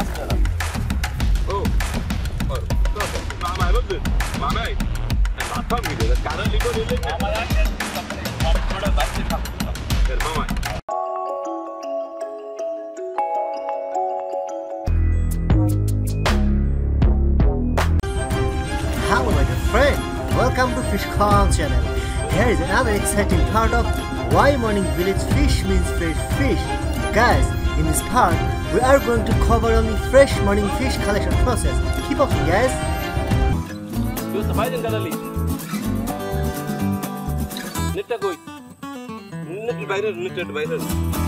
Hello my dear friend, welcome to Fish Corn channel. Here is another exciting part of why morning village fish means fresh fish. Guys, in this part, we are going to cover on the fresh morning fish collection process. Keep up, guys! Nitta Nitta Nitta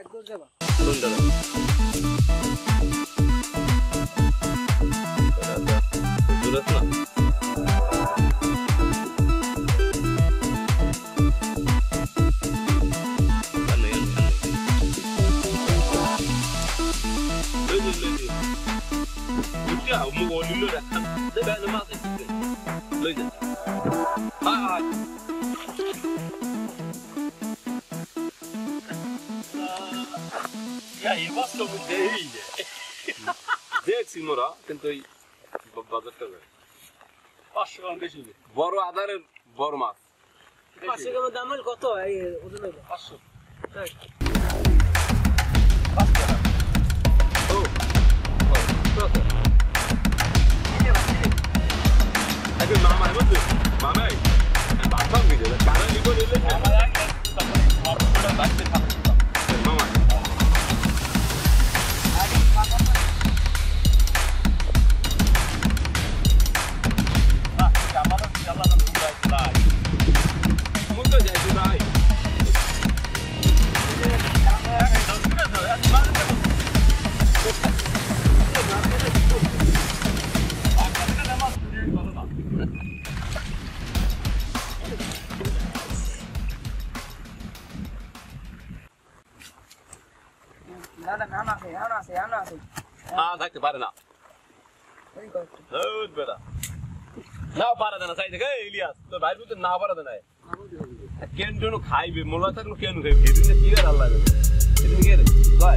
একদম যাবা দূরত না mu oluyor da. De ben de mazı gittim. Duydun. Ha ha. তো দেই দেখছি মোরা কিন্তু ওই বাজারটা যায় পাঁচশো গ্রাম বেশি বড় আদারের বড় মাছ পাঁচশো গ্রামের দাম কত পাঁচশো না না না আছে না আছে না আছে হ্যাঁ থাকতে পারে না হ্যাঁ বেটা না পারা দেনা সাইদে গে ইলিয়াস তো ভাই বুঝতে না পারা দেনা কেন জন্য খাইবে মোলা থাকলো কেন খাইবে এদিন কি আর আল্লাহ এদিন কে রে ভাই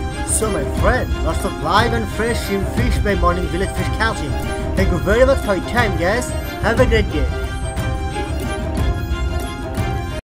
so my friend. Lots of live and fresh shrimp fish by Morning Village Fish Catching. Thank you very much for your time guys. Have a great day.